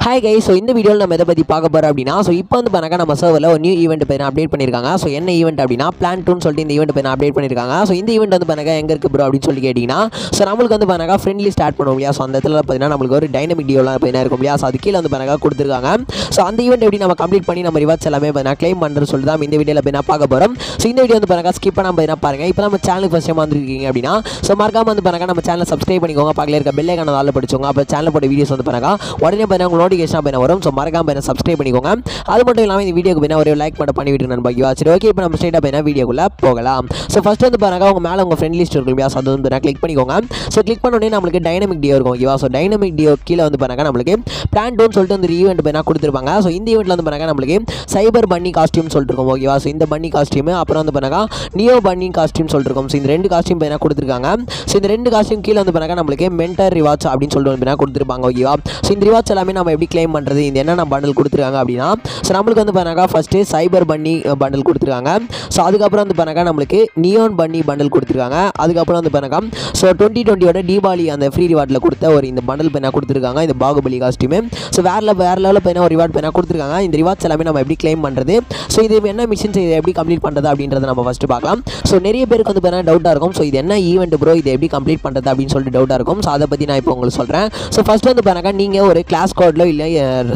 Hi guy so இந்த வீடியோவில் நம்ம எதை பற்றி பார்க்க போகிறோம் அப்படின்னா ஸோ இப்போ வந்து பண்ணாக்கா நம்ம சர்வரில் ஒரு நியூ ஈவெண்ட் பற்றி அப்டேட் பண்ணியிருக்காங்க. ஸோ என்ன ஈவெண்ட் அப்படின்னா பிளான் டூன்னு சொல்லிட்டு இந்த ஈவெண்ட் பற்றி அப்டேட் பண்ணியிருக்காங்க. ஸோ இந்த ஈவெண்ட் வந்து பண்ணாக்கா எங்கே இருக்குது ப்ரோ அப்படின்னு சொல்லி கேட்டிங்கன்னா ஸோ நம்மளுக்கு வந்து பண்ணாக்கா ஃப்ரெண்ட்லி ஸ்டார்ட் பண்ணுவோம் இல்லையா? ஸோ அந்த இடத்துல பார்த்தீங்கன்னா நம்மளுக்கு ஒரு டைனமிக் டியோலாம் பார்த்தீங்கன்னா இருக்கும் இல்லையா? ஸோ அது கீழே வந்து பண்ணாக்கா கொடுத்துருக்காங்க. ஸோ அந்த ஈவெண்ட் எப்படி நம்ம கம்ப்ளீட் பண்ணி நம்ம ரிவார்ட்ஸ் எல்லாமே பார்த்தீங்கன்னா க்ளைம் பண்ணுறது சொல்லி தான் இந்த வீடியோவில் போய் பார்க்க போகிறோம் ஸோ இந்த வீடியோ வந்து பண்ணாக்கா ஸ்கிப் பண்ணாமல் பார்த்தீங்கன்னா பாருங்கள் இப்போ நம்ம சேனலுக்கு ஃபஸ்ட் டைம் வந்துருக்கீங்க அப்படின்னா ஸோ மறக்காமல் வந்து பண்ணாக்கா நம்ம சேனல் சப்ஸ்கிரைப் பண்ணிக்கோங்க. பார்க்கல இருக்க பெல்லை கண்ண ஆள் படிச்சோங்க அப்போ சேனல் போட்ட வீடியோஸ் வந்து பண்ணாக்கா உடனே பார்த்தீங்கன்னா நோட்டிஃபிகேஷன் பண்ண வரும். ஸோ மறக்காம என்ன சப்ஸ்கிரைப் பண்ணிக்கோங்க. அது மட்டும் இல்லாமல் இந்த வீடியோக்கு பார்த்தீங்கன்னா ஒரு லைக் மட்டும் பண்ணி விட்டு நண்பா. சரி ஓகே இப்போ நம்ம ஸ்ட்ரைட்டாக பார்த்தீங்கன்னா வீடியோக்குள்ளே போகலாம். ஸோ ஃபஸ்ட் வந்து பாருங்க உங்க மேலே உங்கள் ஃப்ரெண்ட் லிஸ்ட் இருக்கும் இல்லையா ஸோ அது வந்து கிளிக் பண்ணிக்கோங்க. ஸோ கிளிக் பண்ணோடனே நம்மளுக்கு டைனமிக் டியோ இருக்கும் ஓகேவா ஸோ டைனமிக் டியோ கீழே வந்து பாருங்க நம்மளுக்கு பிளான் டோன் சொல்லிட்டு வந்து ஈவெண்ட் பார்த்தீங்கன்னா கொடுத்துருப்பாங்க. ஸோ இந்த ஈவெண்ட்டில் வந்து பாருங்க நம்மளுக்கு சைபர் பன்னி காஸ்டியூம் சொல்லிட்டு இருக்கும் ஓகேவா ஸோ இந்த பன்னி காஸ்டியூம் அப்புறம் வந்து பாருங்க நியோ பன்னி காஸ்டியூம் சொல்லிட்டு இருக்கும். ஸோ இந்த ரெண்டு காஸ்டியூம் பார்த்தீங்கன்னா கொடுத்துருக்காங்க. ஸோ இந்த ரெண்டு காஸ்டியூம் கீழே வந்து பாருங்க நம்மளுக்கு மென்டர் ரிவார்ட்ஸ் அப்படின்னு சொல்லிட்டு வந்து கொடுத்துருப்பாங்க ஓகேவா ஸோ இந்த ரிவார்ட்ஸ் எல்லாமே நம்ம எப்படி கிளைம் பண்ணுறது இந்த என்னென்ன பண்டில் கொடுத்துருக்காங்க அப்படின்னா ஸோ நம்மளுக்கு வந்து பாருங்க ஃபஸ்ட்டு சைபர் பன்னி பண்டில் கொடுத்துருக்காங்க. ஸோ அதுக்கப்புறம் வந்து பாருங்க நம்மளுக்கு நியோன் பன்னி பண்டில் கொடுத்துருக்காங்க. அதுக்கப்புறம் வந்து பாருங்க ஸோ டுவெண்ட்டி டுவெண்ட்டியோட தீபாவளி அந்த ஃப்ரீ ரிவார்டில் கொடுத்த ஒரு இந்த பண்டல் பேனா கொடுத்துருக்காங்க இந்த பாகுபலி காஸ்டியூமே ஸோ வேறு வேறு லெவலில் பேனா ஒரு ரிவார்ட் பேனா கொடுத்துருக்காங்க. இந்த ரிவார்ட்ஸ் எல்லாமே நம்ம எப்படி கிளைம் பண்ணுறது ஸோ இது என்ன மிஷின்ஸ் இதை எப்படி கம்ப்ளீட் பண்ணுறது அப்படின்றத நம்ம ஃபஸ்ட்டு பார்க்கலாம். ஸோ நிறைய பேருக்கு வந்து பார்த்தீங்கன்னா டவுட்டாக இருக்கும். ஸோ இது என்ன ஈவெண்ட் ப்ரோ இதை எப்படி கம்ப்ளீட் பண்ணுறது அப்படின்னு சொல்லிட்டு டவுட்டாக இருக்கும். ஸோ அதை பற்றி நான் இப்போ உங்களுக்கு சொல்கிறேன் ஸோ ஃபஸ்ட் வந்து பாருங்க நீங்கள் ஒரு கிளாஸ் கோடில் இல்லை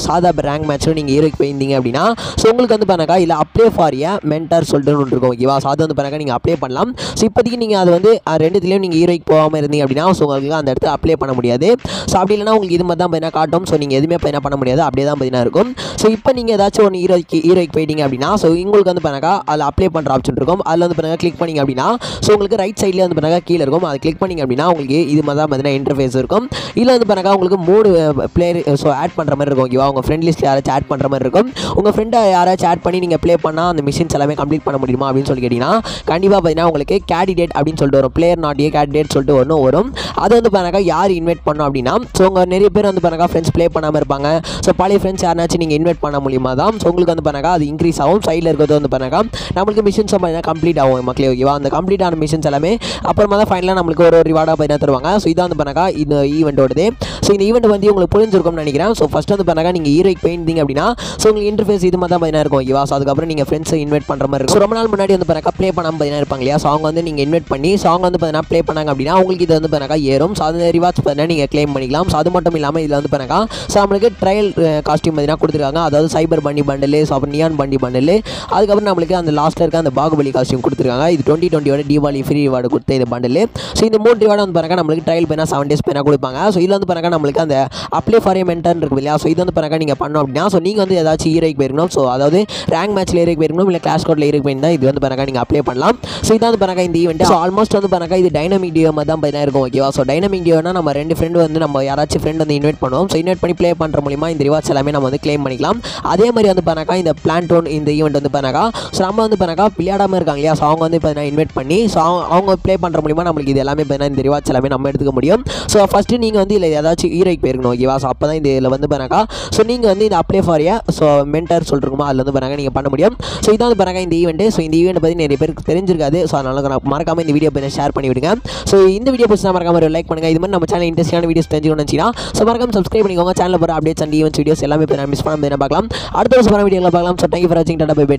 சாதா ரேங்க் மேட்ச்சில் நீங்கள் ஹீரோக்கு போயிருந்தீங்க அப்படின்னா ஸோ உங்களுக்கு வந்து பாருங்க இல்லை அப்ளை ஃபார் ஏ மென்டர் சொல்லிட்டு ஒன்று இருக்கும் ஓகேவா ஸோ அது வந்து பாருங்க நீங்கள் அப்ளை பண்ணலாம். ஸோ இப்போதைக்கு நீங்கள் அது வந்து ரெண்டுத்துலேயும் நீங்கள் ஹீரோக்கு போகாமல் இருந்தீங்க அப்படின்னா ஸோ உங்களுக்கு அந்த இடத்துல அப்ளை பண்ண முடியாது. ஸோ அப்படி இல்லைனா உங்களுக்கு இது மாதிரி தான் பார்த்தீங்கன்னா காட்டும். ஸோ நீங்கள் எதுவுமே பார்த்தீங்கன்னா பண்ண முடியாது. அப்படியே தான் பார்த்தீங்கன்னா இருக்கும். ஸோ இப்போ நீங்கள் ஏதாச்சும் ஒன்று ஹீரோக்கு ஹீரோக்கு போயிட்டீங்க அப்படின்னா ஸோ உங்களுக்கு வந்து பாருங்க அதில் அப்ளை பண்ணுற ஆப்ஷன் இருக்கும். அதில் வந்து பாருங்க கிளிக் பண்ணிங்க அப்படின்னா ஸோ உங்களுக்கு ரைட் சைடில் வந்து பண்ணாக்கா கீழே இருக்கும். அதை கிளிக் பண்ணிங்க அப்படின்னா உங்களுக்கு இது மாதிரி தான் பார்த்தீங்கன்னா இன்டர்ஃபேஸ் இருக்கும். இல்லை வந்து பண்ணாக்கா உங்களுக்கு மூணு பிளேயர் ஸோ ஆட் பண்ணுற மாதிரி இருக்கும். ஓகேவா உங்கள் ஃப்ரெண்ட் லிஸ்ட்டில் யாராச்சும் ஆட் பண்ணுற மாதிரி இருக்கும். உங்கள் ஃப்ரெண்டை யாராச்சும் ஆட் பண்ணி நீங்கள் ப்ளே பண்ணால் அந்த மிஷின்ஸ் எல்லாமே கம்ப்ளீட் பண்ண முடியுமா அப்படின்னு சொல்லி கேட்டிங்கன்னா கண்டிப்பாக பார்த்தீங்கன்னா உங்களுக்கு கேண்டிடேட் அப்படின்னு சொல்லிட்டு வரும். பிளேயர் நாட் ஏ கேண்டிடேட் சொல்லிட்டு ஒன்று வரும். அது வந்து பாருங்க யார் இன்வைட் பண்ணோம் அப்படின்னா ஸோ உங்கள் நிறைய பேர் வந்து பாருங்க ஃப்ரெண்ட்ஸ் ப்ளே பண்ணாமல் இருப்பாங்க. ஸோ பழைய ஃப்ரெண்ட்ஸ் யாராச்சும் நீங்கள் இன்வைட் பண்ண முடியுமா தான்? ஸோ உங்களுக்கு வந்து பாருங்க அது இன்க்ரீஸ் ஆகும். சைடில் இருக்கிறது வந்து பாருங்க நம்மளுக்கு மிஷின்ஸ் பார்த்தீங்கன்னா கம்ப்ளீட் ஆகும். மக்களே ஓகேவா அந்த கம்ப்ளீட் ஆன மிஷின்ஸ் எல்லாமே அப்புறமா தான் ஃபைனலாக நம்மளுக்கு ஒரு ஒரு ரிவார்டாக பார்த்தீங்கன்னா தருவாங்க. ஸோ இதான் வந்து பாருங்க இந்த ஈவெண்ட்டோடது ஸோ இந்த ஈவெண்ட் வந்து உங்களுக்கு புரிஞ்சிருக்கும்னு நினைக்கிறேன். ஸோ ஃபஸ்ட் வந்து பாருங்க நீங்கள் ஹீரோக்கு போயிருந்தீங்க அப்படின்னா ஸோ உங்களுக்கு இன்டர்ஃபேஸ் இது மாதிரி தான் பார்த்தீங்கன்னா இருக்கும் ஓகேவா ஸோ அதுக்கப்புறம் நீங்கள் ஃப்ரெண்ட்ஸை இன்வைட் பண்ணுற மாதிரி இருக்கும். ரொம்ப நாள் முன்னாடி வந்து பார்த்தா ப்ளே பண்ணாமல் பார்த்தீங்கன்னா இருப்பாங்க இல்லையா? ஸோ அவங்க வந்து நீங்கள் இன்வைட் பண்ணி ஸோ அவங்க வந்து பார்த்தீங்கன்னா ப்ளே பண்ணாங்க அப்படின்னா உங்களுக்கு இது வந்து பாருங்க ஏறும். ஸோ அந்த ரிவார்ட்ஸ் பார்த்தீங்கன்னா நீங்கள் க்ளைம் பண்ணிக்கலாம். ஸோ அது மட்டும் இல்லாமல் இதில் வந்து பாருங்க ஸோ நம்மளுக்கு ட்ரையல் காஸ்டியூம் பார்த்தீங்கன்னா கொடுத்துருக்காங்க. அதாவது சைபர் பண்டி பண்டலு ஸோ அப்புறம் நியான் பண்டி பண்டலு அதுக்கப்புறம் நம்மளுக்கு அந்த லாஸ்ட்டில் இருக்க அந்த பாகுபலி காஸ்டியூம் கொடுத்துருக்காங்க. இது டுவெண்ட்டி டுவெண்ட்டியோட தீபாவளி ஃப்ரீ ரிவார்டு கொடுத்த இந்த பண்டலு ஸோ இந்த மூணு ரிவார்டு வந்து பாருங்க நம்மளுக்கு ட்ரையல் பேனா செவன் டேஸ் பேனா கொடுப்பாங்க. ஸோ இதில் வந்து பாருங்க நம்மளுக்கு அந்த அப்ளை ஃபார் மென்டர் இருக்கும் இல்லையா ஸோ இது வந்து பாருங்க நீங்கள் பண்ணோம் அப்படின்னா ஸோ நீங்கள் வந்து ஏதாச்சும் ஹீரோக்கு போயிருக்கணும். ஸோ அதாவது ரேங்க் மேட்ச்சில் ஈரோக்கு போயிருக்கணும் இல்லை கிளாஸ் கோட்டில் ஹீரோக்கு போயிருந்தா இது வந்து பாருங்க நீங்கள் அப்ளை பண்ணலாம். ஸோ இதான் வந்து பாருங்க இந்த ஈவெண்ட் ஸோ ஆல்மோஸ்ட் வந்து பிறகு இது டைனமிக் டியோ மாதிரி தான் பார்த்தீங்கன்னா இருக்கும் ஓகேவா ஸோ டைனமிக் டியோனா நம்ம ரெண்டு ஃப்ரெண்டு வந்து நம்ம யாராச்சும் ஃப்ரெண்ட் வந்து இன்வைட் பண்ணுவோம். ஸோ இன்வைட் பண்ணி ப்ளே பண்ணுற மூலிமா இந்த ரிவார்ட்ஸ் எல்லாமே நம்ம வந்து க்ளைம் பண்ணிக்கலாம். அதே மாதிரி வந்து பாருங்க இந்த பிளான் டோன் இந்த ஈவெண்ட் வந்து பாருங்க ஸோ நம்ம வந்து பாருங்க விளையாடாமல் இருக்காங்க இல்லையா? ஸோ அவங்க வந்து இப்போ நான் இன்வைட் பண்ணி ஸோ அவங்க ப்ளே பண்ணுற மூலிமா நம்மளுக்கு இது எல்லாமே பார்த்தீங்கன்னா இந்த ரிவார்ட்ஸ் எல்லாமே நம்ம எடுத்துக்க முடியும். ஸோ ஃபஸ்ட்டு நீங்கள் வந்து இல்லை ஏதாச்சும் ஹீரோக்கு போயிருக்கணும் ஓகேவா ஸோ அப்போ தான் இதில் வந்து பாருங்க ஸோ நீங்கள் வந்து இந்த அப்ளை ஃபார் ஸோ மென்டர் சொல்லிருக்குமா அதில் வந்து பாருங்க நீங்கள் பண்ண முடியும். ஸோ இதான் வந்து பாருங்க இந்த ஈவெண்ட் ஸோ இந்த ஈவெண்ட் பற்றி நிறைய பேருக்கு தெரிஞ்சிருக்காது. ஸோ அதனால நான் மறக்காமல் இந்த வீடியோ பற்றி ஷேர் பண்ணி விடுங்க. ஸோ இந்த வீடியோ பற்றி மறக்காம ஒரு லைக் பண்ணுங்க. இது மாதிரி நம்ம சேனல் இன்ட்ரெஸ்டான வீடியோஸ் தெரிஞ்சுக்கணும் வச்சுன்னா ஸோ மறக்காம சப்ஸ்கிரைப் பண்ணிக்கோங்க. சேனல் போகிற அப்டேட்ஸ் அண்ட் ஈவெண்ட்ஸ் வீடியோஸ் எல்லாமே இப்போ நான் மிஸ் பண்ணாமல் என்ன பார்க்கலாம். அடுத்த வருஷம் போகிற வீடியோவில் பார்க்கலாம். ஸோ தேங்க்யூ ஃபார் வாட்சிங் டாடா பை பை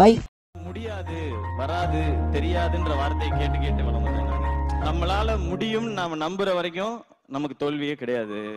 பை முடியாது வராது தெரியாதுன்ற வார்த்தையை கேட்டு கேட்டு வளர்ந்தேன் நம்மளால முடியும் நாம நம்புற வரைக்கும் நமக்கு தோல்வியே கிடையாது.